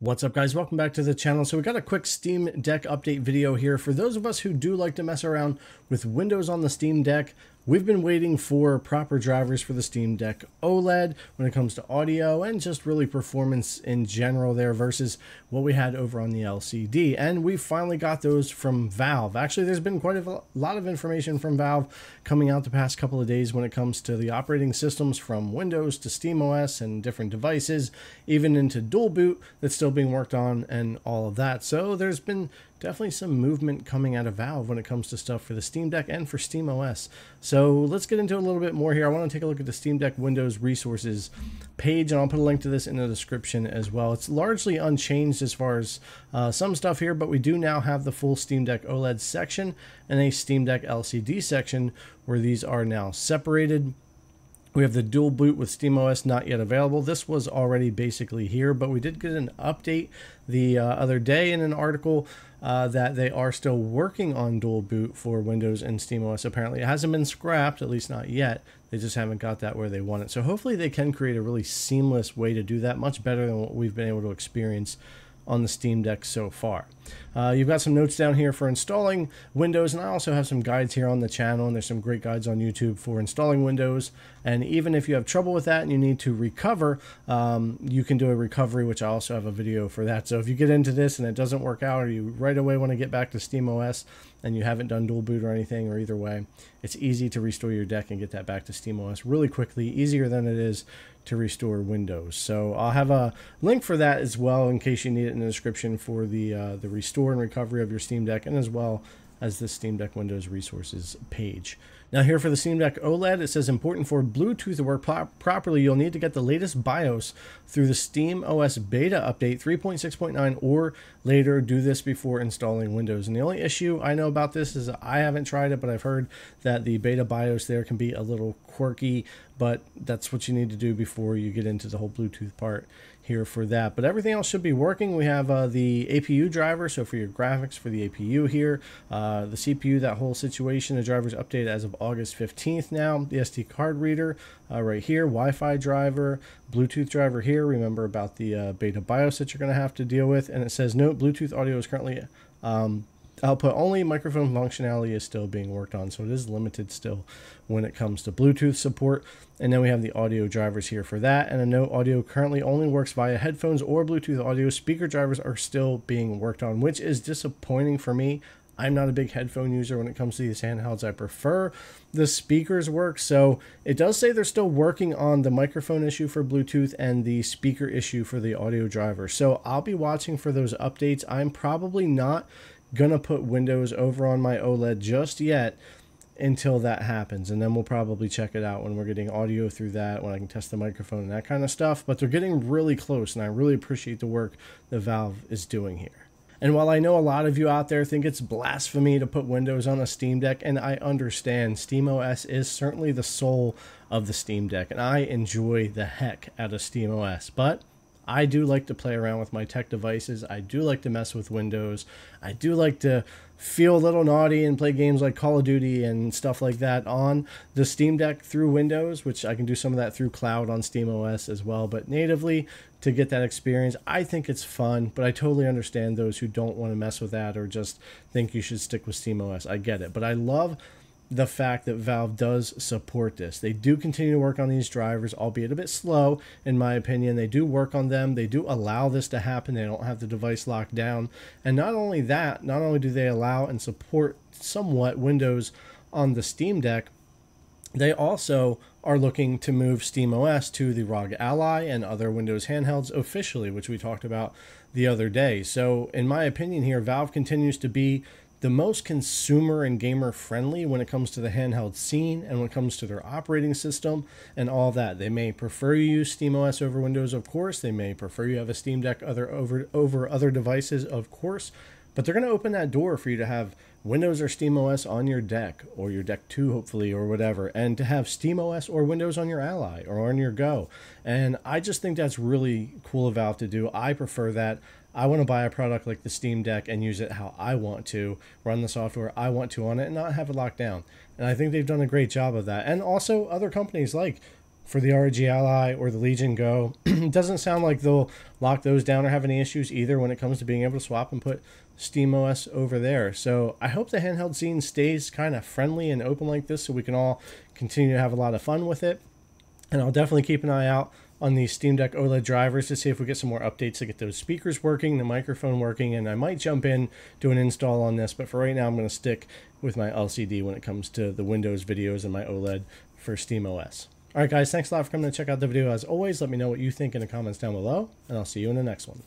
What's up guys, welcome back to the channel. So we got a quick Steam Deck update video here. For those of us who do like to mess around with Windows on the Steam Deck, We've been waiting for proper drivers for the Steam Deck OLED when it comes to audio and just really performance in general there versus what we had over on the LCD. And we finally got those from Valve. Actually, there's been quite a lot of information from Valve coming out the past couple of days when it comes to the operating systems from Windows to SteamOS and different devices, even into dual boot that's still being worked on and all of that. So there's been definitely some movement coming out of Valve when it comes to stuff for the Steam Deck and for SteamOS. So let's get into a little bit more here. I want to take a look at the Steam Deck Windows resources page, and I'll put a link to this in the description as well. It's largely unchanged as far as uh, some stuff here, but we do now have the full Steam Deck OLED section and a Steam Deck LCD section where these are now separated. We have the dual boot with SteamOS not yet available. This was already basically here, but we did get an update the uh, other day in an article uh, that they are still working on dual boot for Windows and SteamOS. Apparently, it hasn't been scrapped, at least not yet. They just haven't got that where they want it. So hopefully, they can create a really seamless way to do that, much better than what we've been able to experience on the Steam Deck so far. Uh, you've got some notes down here for installing Windows, and I also have some guides here on the channel, and there's some great guides on YouTube for installing Windows. And even if you have trouble with that and you need to recover, um, you can do a recovery, which I also have a video for that. So if you get into this and it doesn't work out, or you right away want to get back to SteamOS and you haven't done dual boot or anything, or either way, it's easy to restore your deck and get that back to SteamOS really quickly, easier than it is to restore Windows. So I'll have a link for that as well in case you need it in the description for the uh, the restore and recovery of your Steam Deck and as well as the Steam Deck Windows resources page. Now here for the Steam Deck OLED, it says important for Bluetooth to work pro properly, you'll need to get the latest BIOS through the Steam OS beta update 3.6.9 or later. Do this before installing Windows. And the only issue I know about this is I haven't tried it, but I've heard that the beta BIOS there can be a little quirky, but that's what you need to do before you get into the whole Bluetooth part here for that. But everything else should be working. We have uh, the APU driver, so for your graphics for the APU here, uh, the CPU, that whole situation, the driver's updated as of August 15th now. The SD card reader uh, right here, Wi-Fi driver, Bluetooth driver here. Remember about the uh, beta BIOS that you're going to have to deal with. And it says, note, Bluetooth audio is currently um, output only microphone functionality is still being worked on so it is limited still when it comes to bluetooth support and then we have the audio drivers here for that and a note audio currently only works via headphones or bluetooth audio speaker drivers are still being worked on which is disappointing for me I'm not a big headphone user when it comes to these handhelds. I prefer the speakers work. So it does say they're still working on the microphone issue for Bluetooth and the speaker issue for the audio driver. So I'll be watching for those updates. I'm probably not gonna put Windows over on my OLED just yet until that happens. And then we'll probably check it out when we're getting audio through that when I can test the microphone and that kind of stuff. But they're getting really close and I really appreciate the work that Valve is doing here. And while I know a lot of you out there think it's blasphemy to put Windows on a Steam Deck, and I understand SteamOS is certainly the soul of the Steam Deck, and I enjoy the heck out of SteamOS, but I do like to play around with my tech devices. I do like to mess with Windows. I do like to feel a little naughty and play games like Call of Duty and stuff like that on the Steam Deck through Windows, which I can do some of that through cloud on SteamOS as well. But natively, to get that experience, I think it's fun, but I totally understand those who don't want to mess with that or just think you should stick with SteamOS. I get it. But I love the fact that Valve does support this. They do continue to work on these drivers, albeit a bit slow, in my opinion. They do work on them. They do allow this to happen. They don't have the device locked down. And not only that, not only do they allow and support somewhat Windows on the Steam Deck, they also are looking to move SteamOS to the ROG Ally and other Windows handhelds officially, which we talked about the other day. So, in my opinion, here, Valve continues to be the most consumer and gamer friendly when it comes to the handheld scene and when it comes to their operating system and all that. They may prefer you use SteamOS over Windows, of course. They may prefer you have a Steam Deck other over over other devices, of course. But they're going to open that door for you to have Windows or SteamOS on your deck or your deck 2 hopefully or whatever and to have SteamOS or Windows on your Ally or on your Go. And I just think that's really cool of Valve to do. I prefer that. I want to buy a product like the Steam Deck and use it how I want to, run the software I want to on it, and not have it locked down. And I think they've done a great job of that. And also, other companies like for the ROG Ally or the Legion Go. it doesn't sound like they'll lock those down or have any issues either when it comes to being able to swap and put SteamOS over there. So I hope the handheld scene stays kind of friendly and open like this so we can all continue to have a lot of fun with it. And I'll definitely keep an eye out on the Steam Deck OLED drivers to see if we get some more updates to get those speakers working, the microphone working, and I might jump in, do an install on this, but for right now I'm going to stick with my LCD when it comes to the Windows videos and my OLED for Steam OS. Alright guys, thanks a lot for coming to check out the video. As always, let me know what you think in the comments down below, and I'll see you in the next one.